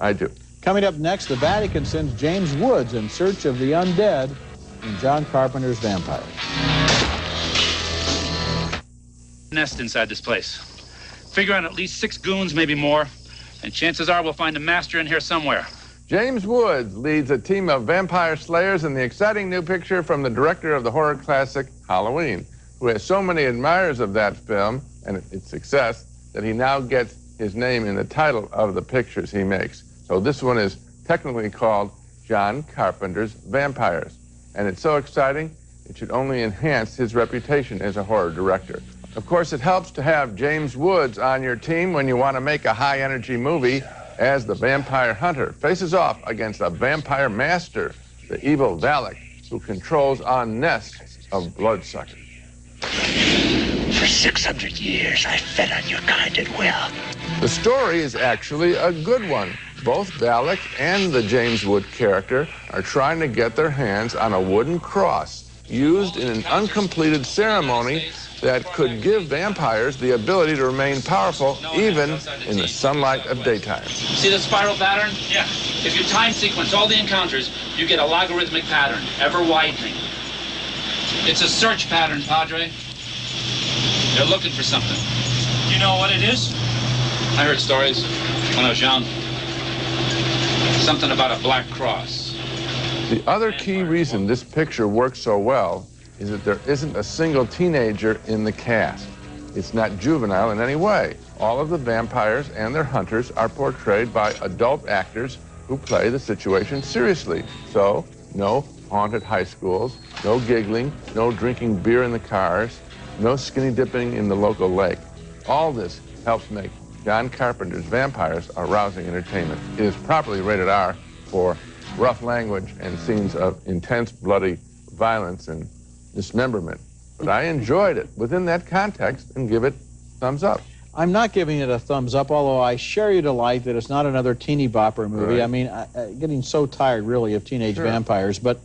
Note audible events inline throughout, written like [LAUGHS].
I do. Coming up next, the Vatican sends James Woods in search of the undead in John Carpenter's Vampires. Nest inside this place. Figure on at least six goons, maybe more, and chances are we'll find a master in here somewhere. James Woods leads a team of vampire slayers in the exciting new picture from the director of the horror classic Halloween, who has so many admirers of that film and its success that he now gets his name in the title of the pictures he makes. So this one is technically called John Carpenter's Vampires. And it's so exciting, it should only enhance his reputation as a horror director. Of course, it helps to have James Woods on your team when you want to make a high energy movie as the vampire hunter faces off against a vampire master, the evil Valek, who controls a nest of bloodsuckers. For 600 years, I fed on your kind at will. The story is actually a good one. Both Valek and the James Wood character are trying to get their hands on a wooden cross used in an uncompleted ceremony that could give vampires the ability to remain powerful even in the sunlight of daytime. See the spiral pattern? Yeah. If you time sequence all the encounters, you get a logarithmic pattern, ever widening. It's a search pattern, Padre. They're looking for something. You know what it is? I heard stories when I was young. Something about a black cross. The other key reason this picture works so well is that there isn't a single teenager in the cast. It's not juvenile in any way. All of the vampires and their hunters are portrayed by adult actors who play the situation seriously. So, no haunted high schools, no giggling, no drinking beer in the cars, no skinny dipping in the local lake. All this helps make John Carpenter's Vampires a rousing entertainment. It is properly rated R for rough language and scenes of intense bloody violence and dismemberment. But I enjoyed it within that context and give it thumbs up. I'm not giving it a thumbs up, although I share your delight that it's not another teeny bopper movie. Right. I mean, I, getting so tired, really, of teenage Sure. vampires. But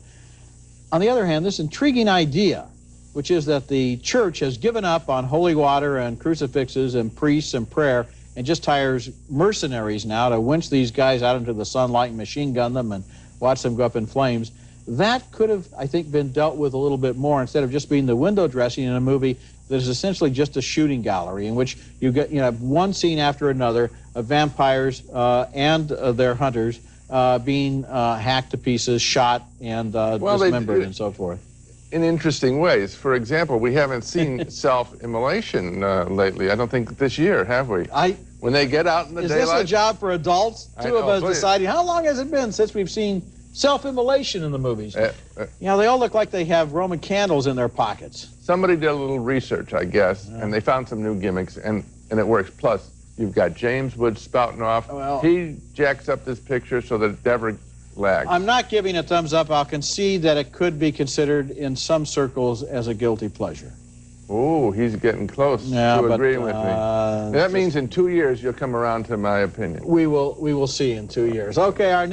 on the other hand, this intriguing idea, which is that the church has given up on holy water and crucifixes and priests and prayer and just hires mercenaries now to winch these guys out into the sunlight and machine gun them and watch them go up in flames. That could have, I think, been dealt with a little bit more instead of just being the window dressing in a movie that is essentially just a shooting gallery in which you get you know one scene after another of vampires uh, and uh, their hunters uh, being uh, hacked to pieces, shot, and uh, Well, dismembered, and so forth. In interesting ways. For example, we haven't seen [LAUGHS] self-immolation uh, lately. I don't think this year, have we? I When they get out in the is this daylight. a job for adults? I Two of know, us deciding how long has it been since we've seen self-immolation in the movies? Uh, uh, you know, they all look like they have Roman candles in their pockets. somebody did a little research, I guess, and they found some new gimmicks, and, and it works. Plus, you've got James Woods spouting off. Well- he jacks up this picture so that it never lags. I'm not giving a thumbs up. I'll concede that it could be considered in some circles as a guilty pleasure. Oh, he's getting close Yeah, to but, agreeing with me. uh, that means in two years you'll come around to my opinion. We will we will see in two years. Okay, our next.